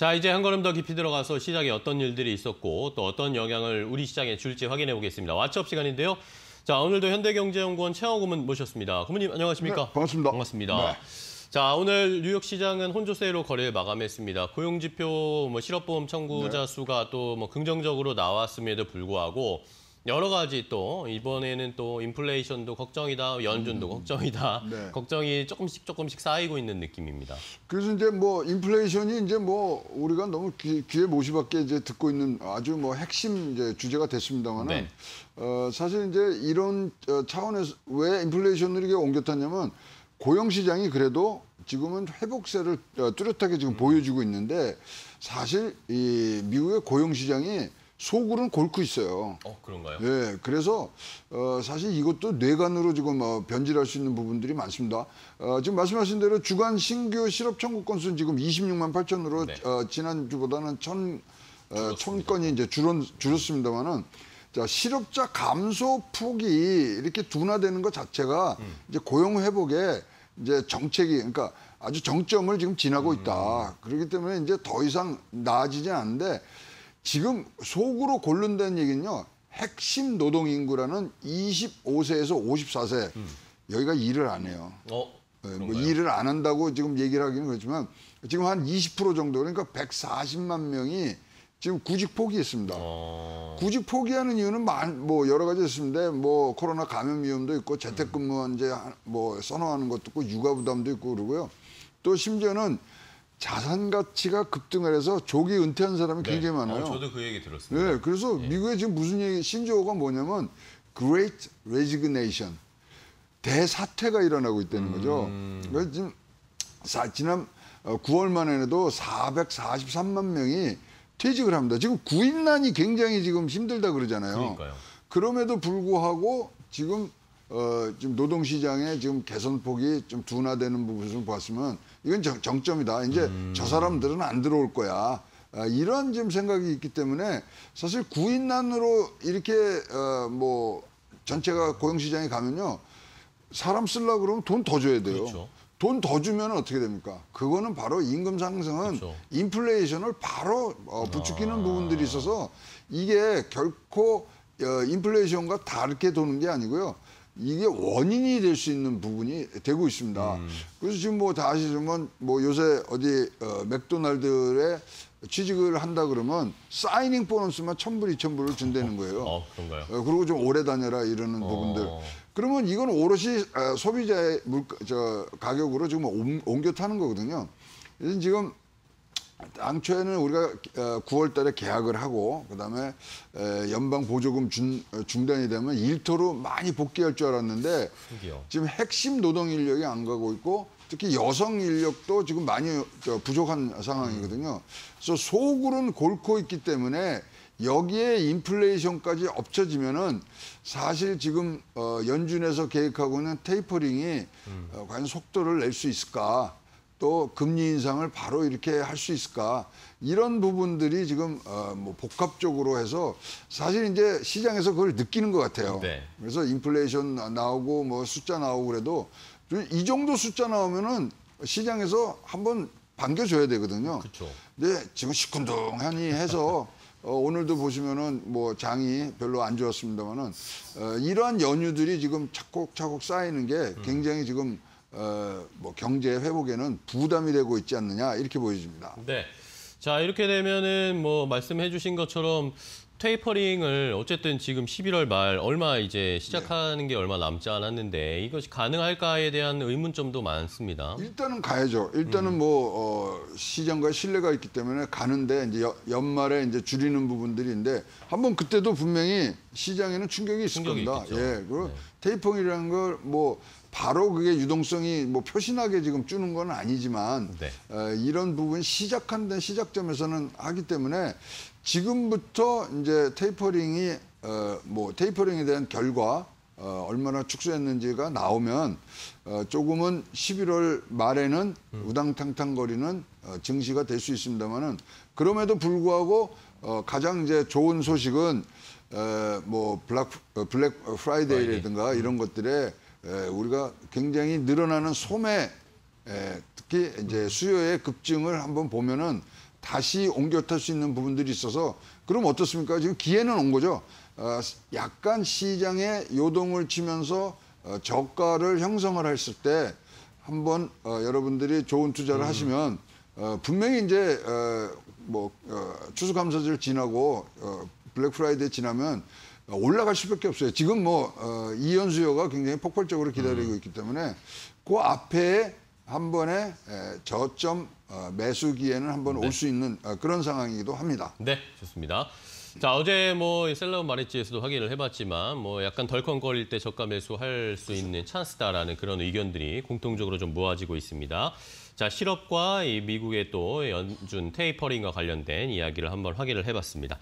자, 이제 한 걸음 더 깊이 들어가서 시장에 어떤 일들이 있었고 또 어떤 영향을 우리 시장에 줄지 확인해 보겠습니다. 왓츠업 시간인데요. 자, 오늘도 현대경제연구원 최영 고문 모셨습니다. 고문님 안녕하십니까? 네, 반갑습니다. 반갑습니다. 네. 자, 오늘 뉴욕 시장은 혼조세로 거래를 마감했습니다. 고용지표, 뭐 실업보험 청구자 네. 수가 또 뭐 긍정적으로 나왔음에도 불구하고 여러 가지 또 이번에는 또 인플레이션도 걱정이다, 연준도 걱정이다, 네. 걱정이 조금씩 조금씩 쌓이고 있는 느낌입니다. 그래서 이제 뭐 인플레이션이 이제 뭐 우리가 너무 귀, 귀에 못이밖에 이제 듣고 있는 아주 뭐 핵심 이제 주제가 됐습니다만은 네. 어 사실 이제 이런 어, 차원에서 왜 인플레이션을 이게 옮겼다냐면 고용 시장이 그래도 지금은 회복세를 어, 뚜렷하게 지금 보여주고 있는데 사실 이 미국의 고용 시장이 속으로는 골고 있어요. 어, 그런가요? 예, 그래서 어, 사실 이것도 뇌관으로 지금 어, 변질할 수 있는 부분들이 많습니다. 어, 지금 말씀하신 대로 주간 신규 실업 청구 건수는 지금 26만 8천으로 네. 어, 지난주보다는 천, 어, 천. 건이 이제 줄었, 줄었습니다만은 자, 실업자 감소 폭이 이렇게 둔화되는 것 자체가 음. 이제 고용 회복에 이제 정책이 그러니까 아주 정점을 지금 지나고 있다. 그렇기 때문에 이제 더 이상 나아지지 않는데 지금 속으로 고른다는 얘기는요. 핵심 노동 인구라는 25세에서 54세 여기가 일을 안 해요. 어, 예, 뭐? 일을 안 한다고 지금 얘기를 하기는 그렇지만 지금 한 20% 정도 그러니까 140만 명이 지금 구직 포기했습니다. 어, 구직 포기하는 이유는 많, 뭐 여러 가지 있습니다. 뭐 코로나 감염 위험도 있고 재택근무 이제 뭐 선호하는 것도 있고 육아 부담도 있고 그러고요. 또 심지어는 자산 가치가 급등을 해서 조기 은퇴한 사람이 네. 굉장히 많아요. 어, 저도 그 얘기 들었습니다. 네, 그래서 미국에 지금 무슨 얘기 신조어가 뭐냐면 Great Resignation 대사퇴가 일어나고 있다는 거죠. 음. 그래서 지금 사- 지난 어, 9월만 해도 443만 명이 퇴직을 합니다. 지금 구인난이 굉장히 지금 힘들다 그러잖아요. 그러니까요. 그럼에도 불구하고 지금 어 지금 노동 시장의 지금 개선폭이 좀 둔화되는 부분을 봤으면 이건 정, 정점이다. 이제 음. 저 사람들은 안 들어올 거야. 아, 이런 지금 생각이 있기 때문에 사실 구인난으로 이렇게 어 뭐 전체가 고용 시장에 가면요. 사람 쓰려고 그러면 돈 더 줘야 돼요. 그렇죠. 돈더 주면 어떻게 됩니까? 그거는 바로 임금 상승은 그렇죠. 인플레이션을 바로 어, 부추기는 아. 부분들이 있어서 이게 결코 어, 인플레이션과 다르게 도는 게 아니고요. 이게 원인이 될 수 있는 부분이 되고 있습니다. 음. 그래서 지금 뭐 다 아시지만 뭐 요새 어디 어, 맥도날드에 취직을 한다 그러면 사이닝 보너스만 천불 이천 불을 준다는 거예요. 어, 그런가요? 어, 그리고 좀 오래 다녀라 이러는 어. 부분들. 그러면 이건 오롯이 어, 소비자의 물가, 저 가격으로 지금 옮, 옮겨 타는 거거든요. 지금 당초에는 우리가 어, 9월 달에 계약을 하고 그다음에 에, 연방 보조금 준, 어, 중단이 되면 일터로 많이 복귀할 줄 알았는데. 지금 핵심 노동 인력이 안 가고 있고 특히 여성 인력도 지금 많이 저, 부족한 상황이거든요. 그래서 속으로는 골고 있기 때문에 여기에 인플레이션까지 엎쳐지면은 사실 지금 어, 연준에서 계획하고 있는 테이퍼링이 어, 과연 속도를 낼 수 있을까? 또 금리 인상을 바로 이렇게 할 수 있을까? 이런 부분들이 지금 어, 뭐 복합적으로 해서 사실 이제 시장에서 그걸 느끼는 것 같아요. 네. 그래서 인플레이션 나- 나오고 뭐 숫자 나오고 그래도 이 정도 숫자 나오면은 시장에서 한번 반겨줘야 되거든요. 그렇죠. 근데 지금 시큰둥하니 해서 어, 오늘도 보시면은 뭐 장이 별로 안 좋았습니다만은 어, 이러한 연유들이 지금 차곡차곡 쌓이는 게 굉장히 지금 어, 뭐 경제 회복에는 부담이 되고 있지 않느냐 이렇게 보여집니다. 네. 자, 이렇게 되면은 뭐 말씀해 주신 것처럼 테이퍼링을 어쨌든 지금 11월 말 얼마 이제 시작하는 게 얼마 남지 않았는데 이것이 가능할까에 대한 의문점도 많습니다. 일단은 가야죠. 일단은 뭐 어, 시장과 신뢰가 있기 때문에 가는데 이제 여- 연말에 이제 줄이는 부분들인데 한번 그때도 분명히 시장에는 충격이 있을 충격이 겁니다. 있겠죠. 예, 그리고 네. 테이퍼링이라는 걸뭐 바로 그게 유동성이 뭐 표신하게 지금 주는 건 아니지만 네. 어, 이런 부분 시작한 데 시작점에서는 하기 때문에 지금부터 이제 테이퍼링이 어, 뭐 테이퍼링에 대한 결과 어, 얼마나 축소했는지가 나오면 어, 조금은 11월 말에는 우당탕탕거리는 어, 증시가 될 수 있습니다만은 그럼에도 불구하고 어, 가장 이제 좋은 소식은 어, 뭐 블랙 어, 블랙 프라이데이라든가 이런 것들에 에, 우리가 굉장히 늘어나는 소매 에, 특히 이제 수요의 급증을 한번 보면은 다시 옮겨 탈 수 있는 부분들이 있어서 그럼 어떻습니까? 지금 기회는 온 거죠. 어, 약간 시장에 요동을 치면서 어, 저가를 형성을 했을 때 한번 어, 여러분들이 좋은 투자를 하시면 어, 분명히 이제 어, 뭐 어, 추수감사절 지나고 어, 블랙 프라이데이 지나면 어, 올라갈 수밖에 없어요. 지금 뭐 어, 이연 수요가 굉장히 폭발적으로 기다리고 있기 때문에 그 앞에 한 번에 에, 저점 어, 매수 기회는 한 번 올수 있는 어, 그런 상황이기도 합니다. 네, 좋습니다. 자, 어제 뭐 셀럽 마레지에서도 확인을 해봤지만 뭐 약간 덜컹거릴 때 저가 매수할 수 있는 찬스다라는 그런 의견들이 공통적으로 좀 모아지고 있습니다. 자, 실업과 이 미국의 또 연준 테이퍼링과 관련된 이야기를 한번 확인을 해봤습니다.